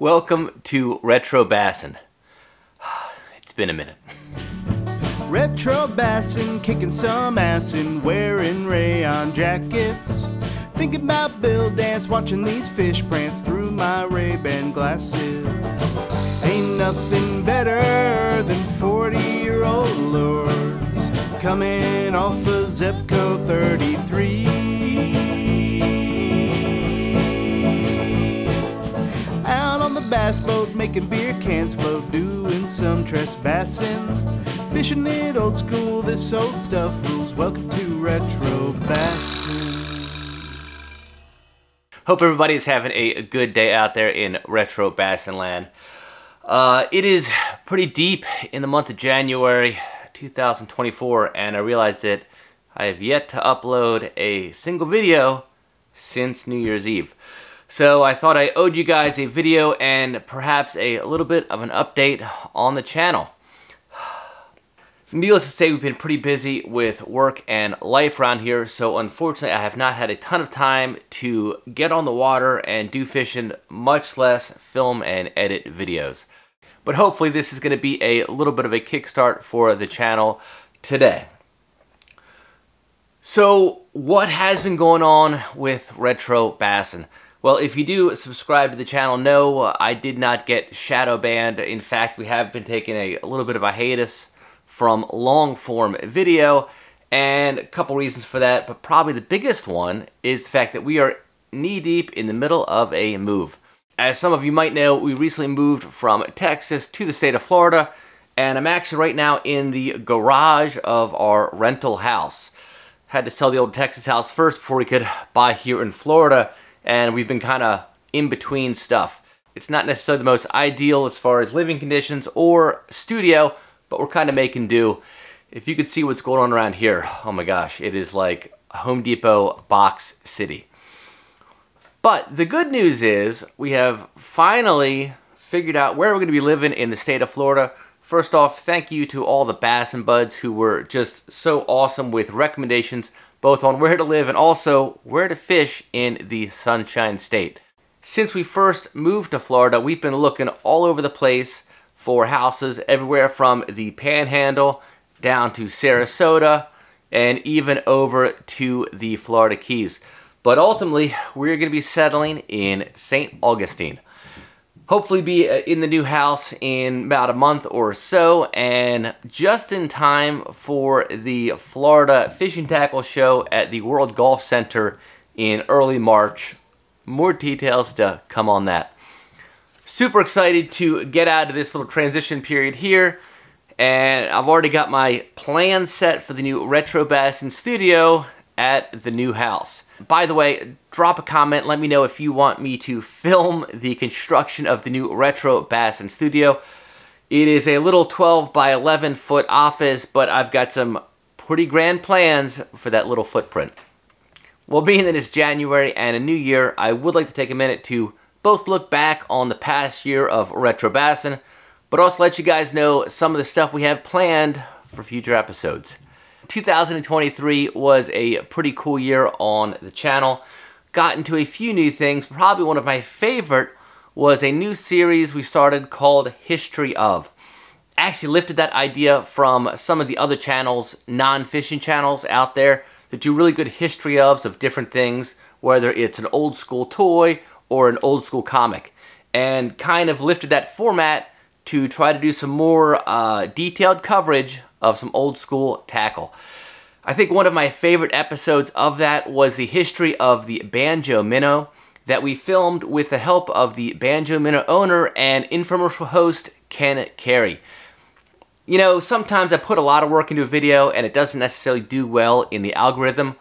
Welcome to Retro Bassin. It's been a minute. Retro bassin', kicking some ass and wearing rayon jackets. Thinking about Bill Dance, watching these fish prance through my Ray-Ban glasses. Ain't nothing better than 40-year-old lures coming off of Zebco 33. The bass boat, making beer cans float, doing some trespassing. Fishing it old school, this old stuff rules. Welcome to Retro Bassin'. Hope everybody's having a good day out there in Retro Bassin Land. Uh, it is pretty deep in the month of January 2024, and I realize that I have yet to upload a single video since New Year's Eve. So I thought I owed you guys a video and perhaps a little bit of an update on the channel. Needless to say, we've been pretty busy with work and life around here, so unfortunately I have not had a ton of time to get on the water and do fishing, much less film and edit videos. But hopefully this is going to be a little bit of a kickstart for the channel today. So, what has been going on with Retro Bassin? Well, if you do subscribe to the channel, no, I did not get shadow banned. In fact, we have been taking a, a little bit of a hiatus from long form video, and a couple reasons for that, but probably the biggest one is the fact that we are knee deep in the middle of a move. As some of you might know, we recently moved from Texas to the state of Florida, and I'm actually right now in the garage of our rental house. Had to sell the old Texas house first before we could buy here in Florida, and we've been kind of in between stuff. It's not necessarily the most ideal as far as living conditions or studio, but we're kind of making do. If you could see what's going on around here, oh my gosh, it is like Home Depot box city. But the good news is we have finally figured out where we're going to be living in the state of Florida. First off, thank you to all the Bassin Buds who were just so awesome with recommendations both on where to live and also where to fish in the Sunshine State. Since we first moved to Florida, we've been looking all over the place for houses everywhere from the Panhandle down to Sarasota and even over to the Florida Keys. But ultimately, we're going to be settling in St. Augustine. Hopefully be uh, in the new house in about a month or so and just in time for the Florida Fishing Tackle Show at the World Golf Center in early March. More details to come on that. Super excited to get out of this little transition period here and I've already got my plan set for the new Retro Bassin studio at the new house. By the way, drop a comment, let me know if you want me to film the construction of the new Retro Bassin studio. It is a little 12 by 11 foot office, but I've got some pretty grand plans for that little footprint. Well, being that it's January and a new year, I would like to take a minute to both look back on the past year of Retro Bassin, but also let you guys know some of the stuff we have planned for future episodes. 2023 was a pretty cool year on the channel. Got into a few new things. Probably one of my favorite was a new series we started called History of. Actually lifted that idea from some of the other channels, non-fishing channels out there that do really good history ofs of different things, whether it's an old school toy or an old school comic. And kind of lifted that format to try to do some more uh, detailed coverage of some old school tackle. I think one of my favorite episodes of that was the history of the Banjo Minnow that we filmed with the help of the Banjo Minnow owner and infomercial host Ken Carey. You know, sometimes I put a lot of work into a video and it doesn't necessarily do well in the algorithm,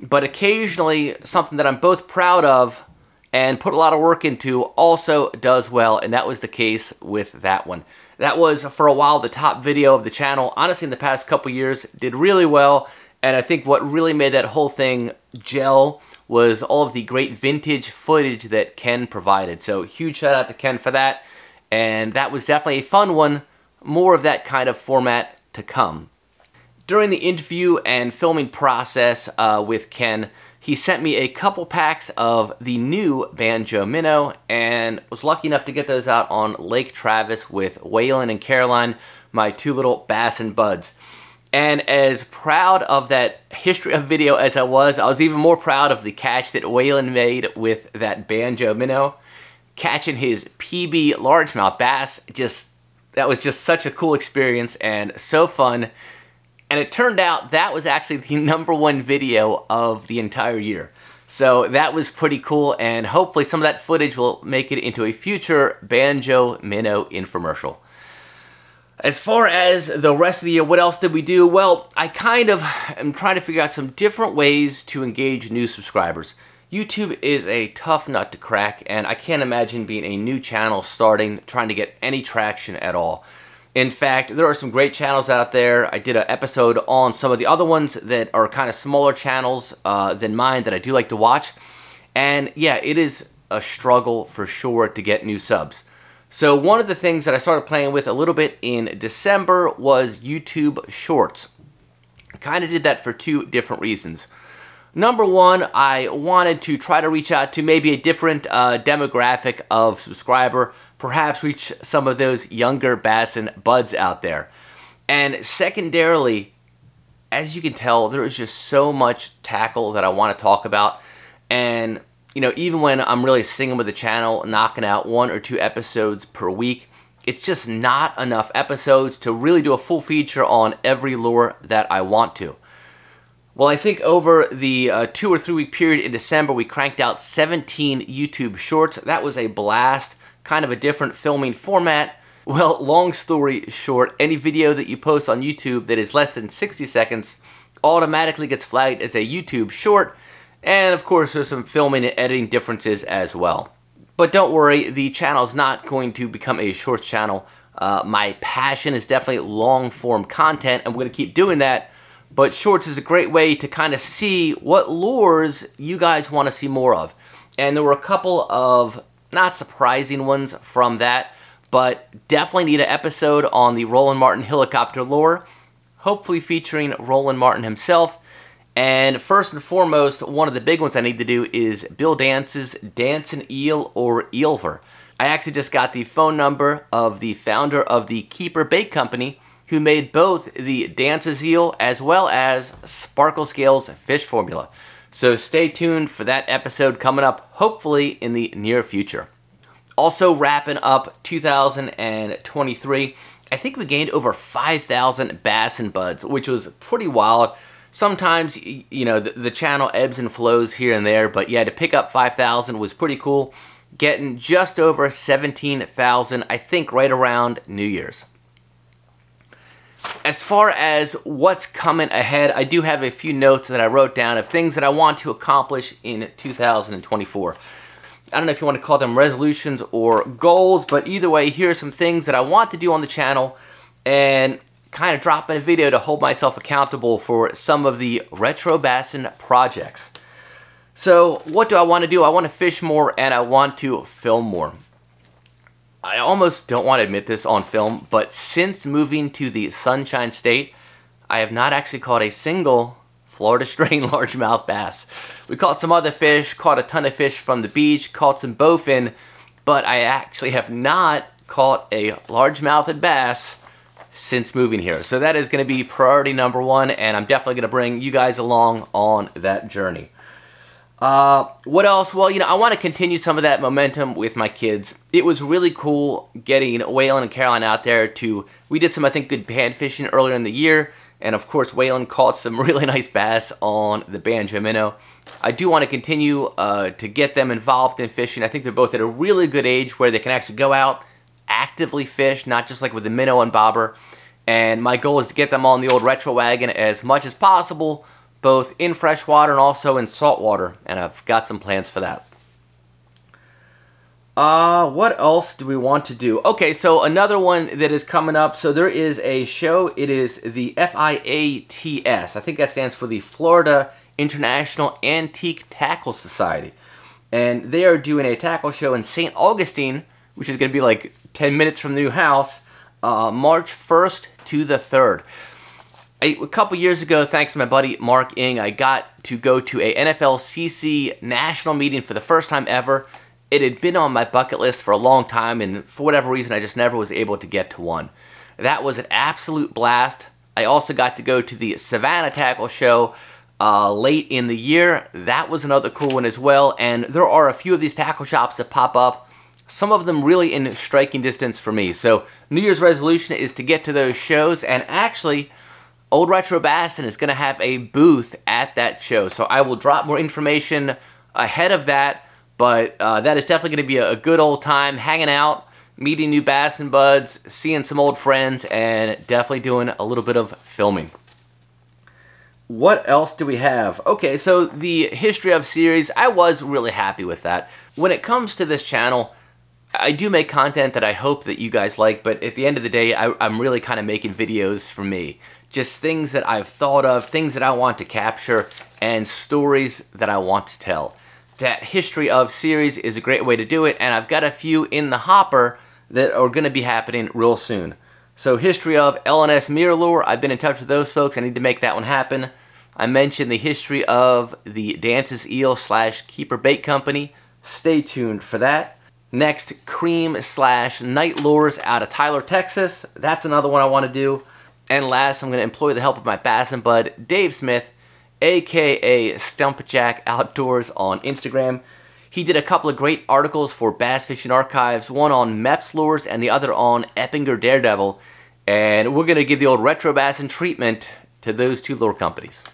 but occasionally something that I'm both proud of and put a lot of work into also does well, and that was the case with that one. That was, for a while, the top video of the channel. Honestly, in the past couple years, did really well. And I think what really made that whole thing gel was all of the great vintage footage that Ken provided. So huge shout out to Ken for that. And that was definitely a fun one. More of that kind of format to come. During the interview and filming process uh, with Ken, he sent me a couple packs of the new Banjo Minnow and was lucky enough to get those out on Lake Travis with Waylon and Caroline, my two little bassin buds. And as proud of that history of video as I was, I was even more proud of the catch that Waylon made with that Banjo Minnow. Catching his PB largemouth bass, just that was just such a cool experience and so fun. And it turned out that was actually the number one video of the entire year. So that was pretty cool, and hopefully some of that footage will make it into a future Banjo Minnow infomercial. As far as the rest of the year, what else did we do? Well, I kind of am trying to figure out some different ways to engage new subscribers. YouTube is a tough nut to crack, and I can't imagine being a new channel starting, trying to get any traction at all. In fact, there are some great channels out there. I did an episode on some of the other ones that are kind of smaller channels uh, than mine that I do like to watch. And yeah, it is a struggle for sure to get new subs. So one of the things that I started playing with a little bit in December was YouTube Shorts. Kind of did that for two different reasons. Number one, I wanted to try to reach out to maybe a different uh, demographic of subscriber, perhaps reach some of those younger bassin buds out there. And secondarily, as you can tell, there is just so much tackle that I want to talk about. And you know, even when I'm really singing with the channel, knocking out one or two episodes per week, it's just not enough episodes to really do a full feature on every lure that I want to. Well, I think over the uh, two or three week period in December, we cranked out 17 YouTube shorts. That was a blast, kind of a different filming format. Well, long story short, any video that you post on YouTube that is less than 60 seconds automatically gets flagged as a YouTube short and of course, there's some filming and editing differences as well. But don't worry, the channel is not going to become a short channel. Uh, my passion is definitely long form content. I'm going to keep doing that. But shorts is a great way to kind of see what lures you guys want to see more of. And there were a couple of not surprising ones from that, but definitely need an episode on the Roland Martin helicopter lure, hopefully featuring Roland Martin himself and first and foremost, one of the big ones I need to do is Bill Dance's Dancing Eel or Eelver. I actually just got the phone number of the founder of the Keeper Bait Company who made both the Dance's Eel as well as Sparkle Scales fish formula. So stay tuned for that episode coming up hopefully in the near future. Also wrapping up 2023, I think we gained over 5,000 bassin buds, which was pretty wild. Sometimes you know the, the, channel ebbs and flows here and there but yeah to pick up 5000 was pretty cool. Getting just over 17000 i think right around new year's as far as what's coming ahead i do have a few notes that i wrote down of things that i want to accomplish in 2024 I don't know if you want to call them resolutions or goals, but either way, here are some things that I want to do on the channel. And kind of dropping a video to hold myself accountable for some of the retro bassin projects. So what do I want to do? I want to fish more and I want to film more. I almost don't want to admit this on film, but since moving to the Sunshine State, I have not actually caught a single Florida strain largemouth bass. We caught some other fish, caught a ton of fish from the beach, caught some bowfin, but I actually have not caught a largemouth bass since moving here. So that is going to be priority number one, and I'm definitely going to bring you guys along on that journey. Uh, what else? Well, you know, I want to continue some of that momentum with my kids. It was really cool getting Waylon and Caroline out there to, we did some, I think, good pan fishing earlier in the year. And of course, Waylon caught some really nice bass on the Banjo Minnow. I do want to continue uh, to get them involved in fishing. I think they're both at a really good age where they can actually go out, actively fish, not just like with the minnow and bobber. And my goal is to get them on the old retro wagon as much as possible, both in freshwater and also in saltwater. And I've got some plans for that. Uh, what else do we want to do? Okay, so another one that is coming up. So there is a show. It is the FIATS. I think that stands for the Florida International Antique Tackle Society. And they are doing a tackle show in St. Augustine, which is going to be like 10 minutes from the new house, uh, March 1st to the 3rd. A, a couple years ago, thanks to my buddy Mark Ing, I got to go to a NFL CC national meeting for the first time ever. It had been on my bucket list for a long time, and for whatever reason, I just never was able to get to one. That was an absolute blast. I also got to go to the Savannah Tackle Show uh, late in the year. That was another cool one as well, and there are a few of these tackle shops that pop up some of them really in striking distance for me. So New Year's resolution is to get to those shows, and actually, Old Retro Bassin is going to have a booth at that show. So I will drop more information ahead of that, but uh, that is definitely going to be a, a, good old time hanging out, meeting new Bassin buds, seeing some old friends, and definitely doing a little bit of filming. What else do we have? Okay, so the History of series, I was really happy with that. When it comes to this channel, I do make content that I hope that you guys like, but at the end of the day, I, am really kind of making videos for me. Just things that I've thought of, things that I want to capture, and stories that I want to tell. That History of series is a great way to do it, and I've got a few in the hopper that are going to be happening real soon. So History of L&S MirrOlure, I've been in touch with those folks. I need to make that one happen. I mentioned the history of the Dances Eel slash Keeper Bait Company. Stay tuned for that. Next, Creme slash Night Lures out of Tyler, Texas. That's another one I want to do. And last, I'm going to employ the help of my Bassin bud, Dave Smith, aka Stumpjack Outdoors on Instagram. He did a couple of great articles for Bass Fishing Archives, one on Mepps Lures and the other on Eppinger Dardevle. And we're going to give the old Retro Bassin treatment to those two lure companies.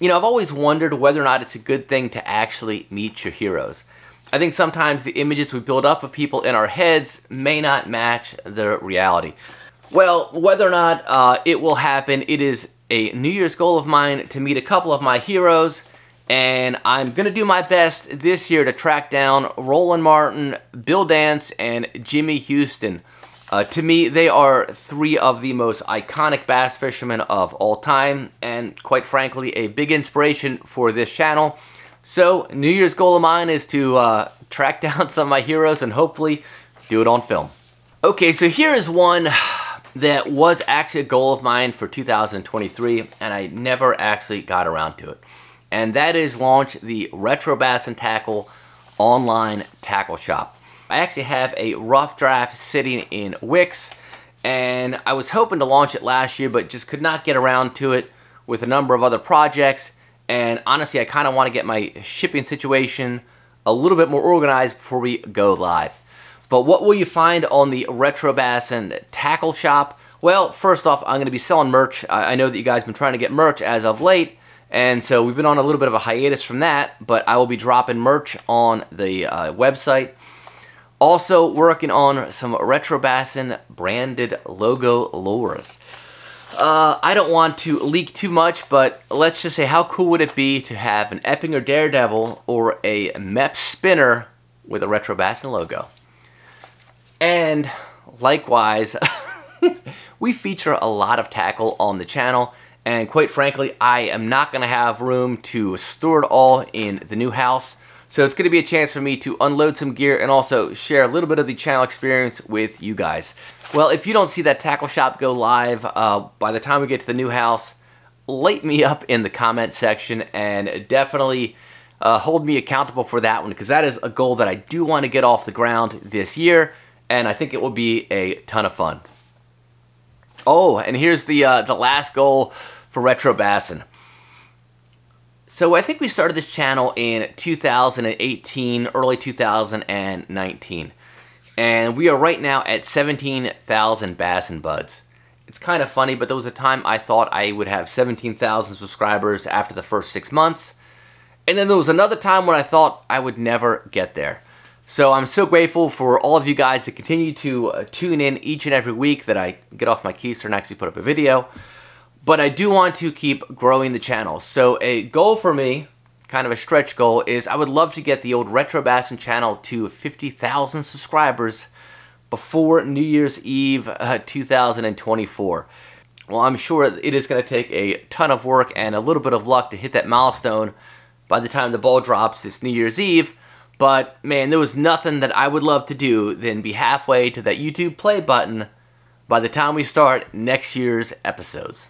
You know, I've always wondered whether or not it's a good thing to actually meet your heroes. I think sometimes the images we build up of people in our heads may not match the reality. Well, whether or not uh, it will happen, it is a New Year's goal of mine to meet a couple of my heroes, and I'm going to do my best this year to track down Roland Martin, Bill Dance, and Jimmy Houston. Uh, to me, they are three of the most iconic bass fishermen of all time, and quite frankly, a big inspiration for this channel. So, New Year's goal of mine is to uh, track down some of my heroes and hopefully do it on film. Okay, so here is one that was actually a goal of mine for 2023 and I never actually got around to it. And that is launch the Retro Bassin Tackle online tackle shop. I actually have a rough draft sitting in Wix and I was hoping to launch it last year but just could not get around to it with a number of other projects and honestly, I kind of want to get my shipping situation a little bit more organized before we go live. But what will you find on the Retro Bassin Tackle Shop? Well, first off, I'm going to be selling merch. I know that you guys have been trying to get merch as of late, and so we've been on a little bit of a hiatus from that, but I will be dropping merch on the uh, website. Also working on some Retro Bassin branded logo lures. Uh, I don't want to leak too much, but let's just say how cool would it be to have an Eppinger Dardevle or a Mepps spinner with a Retro Bassin logo. And likewise, we feature a lot of tackle on the channel, and quite frankly, I am not going to have room to store it all in the new house. So it's going to be a chance for me to unload some gear and also share a little bit of the channel experience with you guys. Well, if you don't see that tackle shop go live uh, by the time we get to the new house, light me up in the comment section and definitely uh, hold me accountable for that one because that is a goal that I do want to get off the ground this year and I think it will be a ton of fun. Oh, and here's the, uh, the last goal for Retro Bassin. So I think we started this channel in 2018, early 2019. And we are right now at 17,000 Bassin Buds. It's kind of funny, but there was a time I thought I would have 17,000 subscribers after the first six months. And then there was another time when I thought I would never get there. So I'm so grateful for all of you guys that continue to uh, tune in each and every week that I get off my keister and actually put up a video but I do want to keep growing the channel. So a goal for me, kind of a stretch goal, is I would love to get the old Retro Bassin channel to 50,000 subscribers before New Year's Eve uh, 2024. Well, I'm sure it is going to take a ton of work and a little bit of luck to hit that milestone by the time the ball drops this New Year's Eve. But man, there was nothing that I would love to do than be halfway to that YouTube play button by the time we start next year's episodes.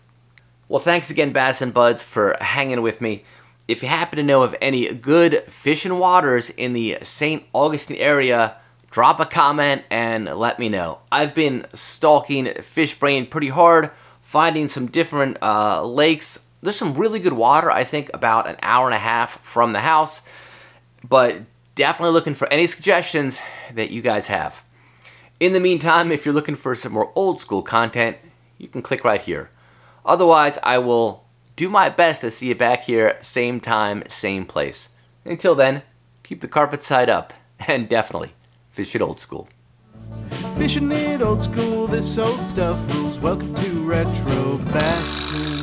Well, thanks again, Bassin Buds, for hanging with me. If you happen to know of any good fishing waters in the St. Augustine area, drop a comment and let me know. I've been stalking Fishbrain pretty hard, finding some different uh, lakes. There's some really good water, I think, about an hour and a half from the house, but definitely looking for any suggestions that you guys have. In the meantime, if you're looking for some more old school content, you can click right here. Otherwise, I will do my best to see you back here, same time, same place. Until then, keep the carpet side up, and definitely fish it old school. Fishing it old school, this old stuff rules. Welcome to Retro Bassin'.